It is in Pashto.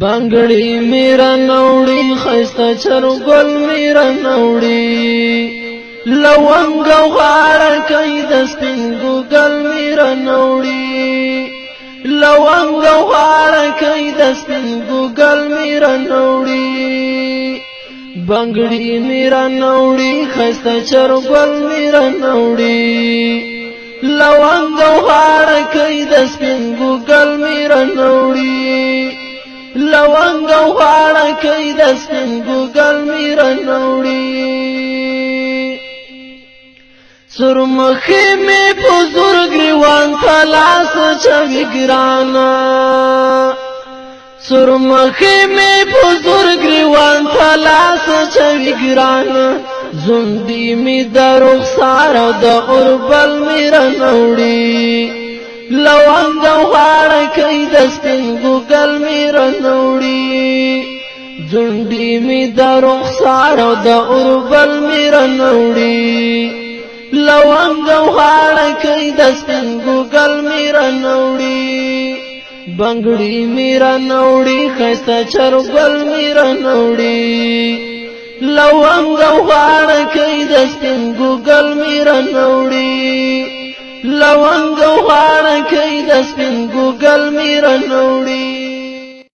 بنگړی میرا نوړی خسته چر ګل میرا نوړی لونګ غاړه کای د سپین ګل میرا نوړی لونګ غاړه کای د سپین ګل میرا نوړی بنگړی میرا نوړی خسته چر ګل میرا نوړی لونګ غاړه کای د سپین ګل میرا نوړی لونګ غواړه کوي د سپین ګوګل میرا نوړي سرمخې مې په زور ګریوان خلاص چوي ګرانا سرمخې مې په زور ګریوان خلاص چوي ګرانا زوندې مې د رخسار د اوربل میرا نوړي لوان غواړه کوي د سپین ګوګل میرا نوړي زنډي می د رخسار او د اوربل میرا نوړي لونګ او هاړ کوي د سپین ګل میرا نوړي بنگړی میرا نوړي خسته چرګل میرا نوړي لونګ او هاړ کوي د سپین ګل میرا نوړي لونګ او هاړ کوي د سپین ګل میرا نوړي